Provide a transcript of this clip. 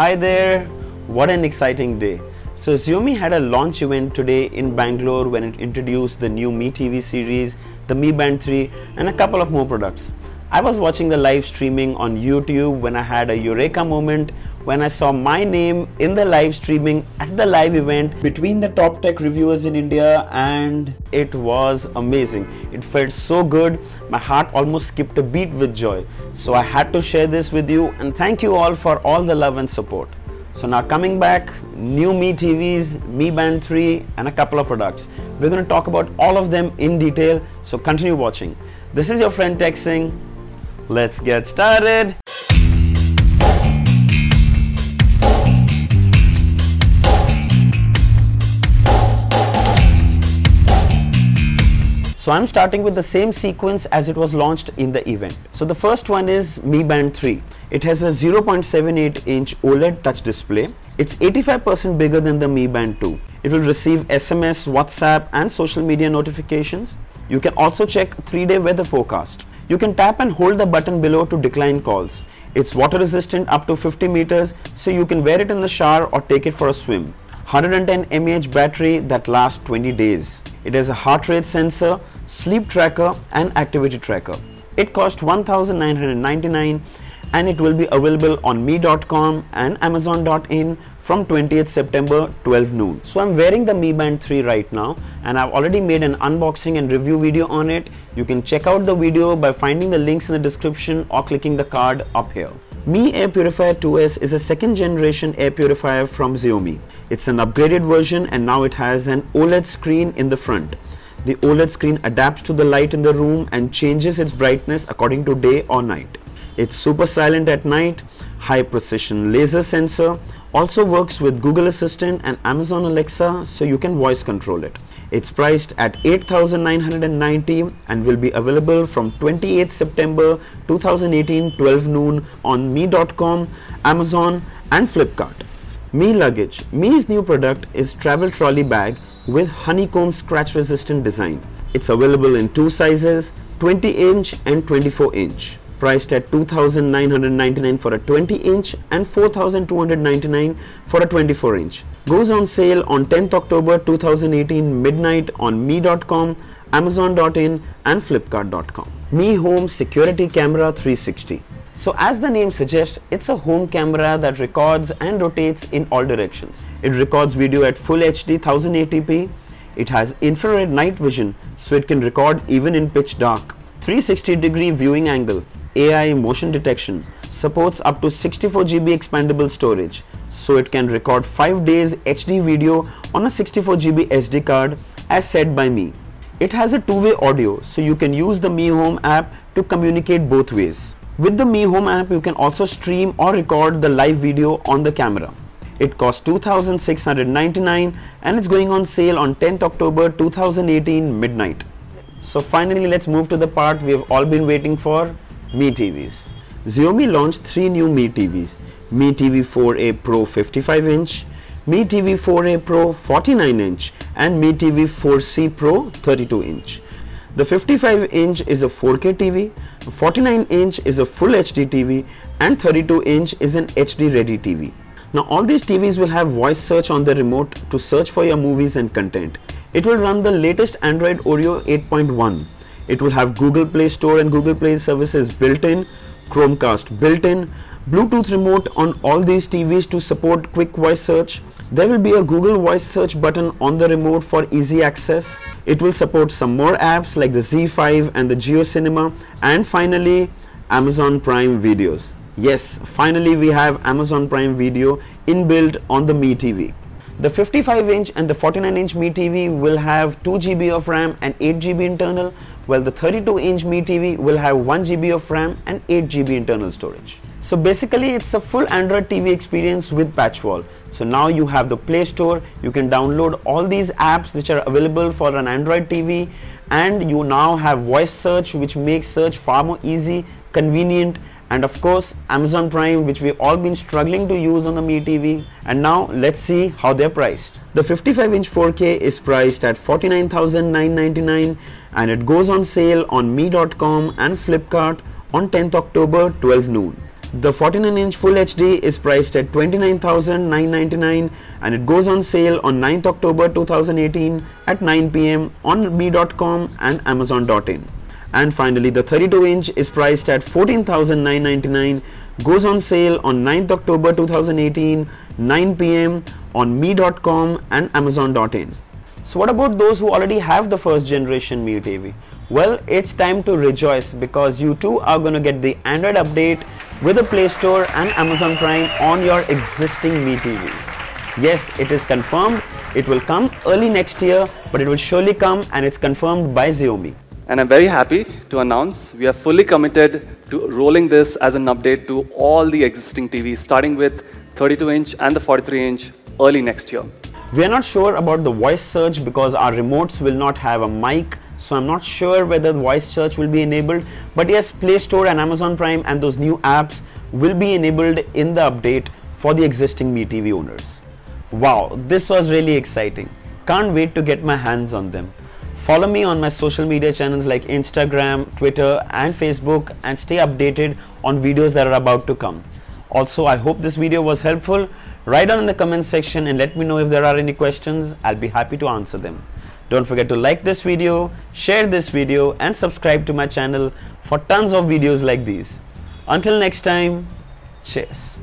Hi there, what an exciting day. So Xiaomi had a launch event today in Bangalore when it introduced the new Mi TV series, the Mi Band 3 and a couple of more products. I was watching the live streaming on YouTube when I had a eureka moment when I saw my name in the live streaming at the live event between the top tech reviewers in India and it was amazing. It felt so good. My heart almost skipped a beat with joy. So I had to share this with you and thank you all for all the love and support. So now coming back, new Mi TVs, Mi Band 3 and a couple of products. We're going to talk about all of them in detail, so continue watching. This is your friend Tech Singh. Let's get started. So I'm starting with the same sequence as it was launched in the event. So the first one is Mi Band 3. It has a 0.78 inch OLED touch display. It's 85% bigger than the Mi Band 2. It will receive SMS, WhatsApp and social media notifications. You can also check 3-day weather forecast. You can tap and hold the button below to decline calls. It's water resistant up to 50 meters so you can wear it in the shower or take it for a swim. 110 mAh battery that lasts 20 days. It has a heart rate sensor, sleep tracker and activity tracker. It costs 1999 and it will be available on mi.com and amazon.in from 20th September 12 noon. So I'm wearing the Mi Band 3 right now and I've already made an unboxing and review video on it. You can check out the video by finding the links in the description or clicking the card up here. Mi Air Purifier 2S is a second generation air purifier from Xiaomi. It's an upgraded version and now it has an OLED screen in the front. The OLED screen adapts to the light in the room and changes its brightness according to day or night. It's super silent at night, high precision laser sensor, also works with Google Assistant and Amazon Alexa so you can voice control it. It's priced at 8990 and will be available from 28th September 2018 12 noon on mi.com, Amazon and Flipkart. Mi Luggage. Mi's new product is travel trolley bag with honeycomb scratch resistant design. It's available in two sizes 20 inch and 24 inch priced at 2999 for a 20 inch and 4299 for a 24 inch. Goes on sale on 10th October 2018 midnight on mi.com, amazon.in and flipkart.com. Mi Home Security Camera 360. So as the name suggests, it's a home camera that records and rotates in all directions. It records video at full HD 1080p. It has infrared night vision so it can record even in pitch dark. 360 degree viewing angle, AI motion detection, supports up to 64 GB expandable storage so it can record 5 days HD video on a 64 GB SD card as said by me. It has a two-way audio so you can use the Mi Home app to communicate both ways. With the Mi Home app, you can also stream or record the live video on the camera. It costs 2699 and it's going on sale on 10th October 2018 midnight. So finally, let's move to the part we have all been waiting for, Mi TVs. Xiaomi launched three new Mi TVs, Mi TV 4a Pro 55 inch, Mi TV 4a Pro 49 inch and Mi TV 4c Pro 32 inch. The 55 inch is a 4K TV, 49 inch is a full HD TV and 32 inch is an HD ready TV. Now all these TVs will have voice search on the remote to search for your movies and content. It will run the latest Android Oreo 8.1. It will have Google Play Store and Google Play services built in, Chromecast built in, Bluetooth remote on all these TVs to support quick voice search. There will be a Google voice search button on the remote for easy access. It will support some more apps like the ZEE5 and the Jio Cinema and finally Amazon Prime videos. Yes, finally we have Amazon Prime Video inbuilt on the Mi TV. The 55 inch and the 49 inch Mi TV will have 2 GB of RAM and 8 GB internal while the 32 inch Mi TV will have 1 GB of RAM and 8 GB internal storage. So basically it's a full Android TV experience with Patchwall. So now you have the Play Store, you can download all these apps which are available for an Android TV and you now have voice search which makes search far more easy, convenient and of course Amazon Prime which we've all been struggling to use on the Mi TV and now let's see how they're priced. The 55 inch 4K is priced at 49,999 and it goes on sale on mi.com and Flipkart on 10th October 12 noon. The 49 inch Full HD is priced at 29,999 and it goes on sale on 9th October 2018 at 9 pm on mi.com and amazon.in. And finally the 32 inch is priced at 14,999 goes on sale on 9th October 2018 9 pm on mi.com and amazon.in. So what about those who already have the first generation Mi TV? Well, it's time to rejoice because you too are going to get the Android update with the Play Store and Amazon Prime on your existing Mi TVs. Yes, it is confirmed. It will come early next year, but it will surely come and it's confirmed by Xiaomi. And I'm very happy to announce we are fully committed to rolling this as an update to all the existing TVs, starting with 32 inch and the 43 inch early next year. We are not sure about the voice search because our remotes will not have a mic so I'm not sure whether voice search will be enabled but yes Play Store and Amazon Prime and those new apps will be enabled in the update for the existing Mi TV owners. Wow, this was really exciting. Can't wait to get my hands on them. Follow me on my social media channels like Instagram, Twitter and Facebook and stay updated on videos that are about to come. Also, I hope this video was helpful. Write down in the comment section and let me know if there are any questions. I'll be happy to answer them. Don't forget to like this video, share this video and subscribe to my channel for tons of videos like these. Until next time, cheers.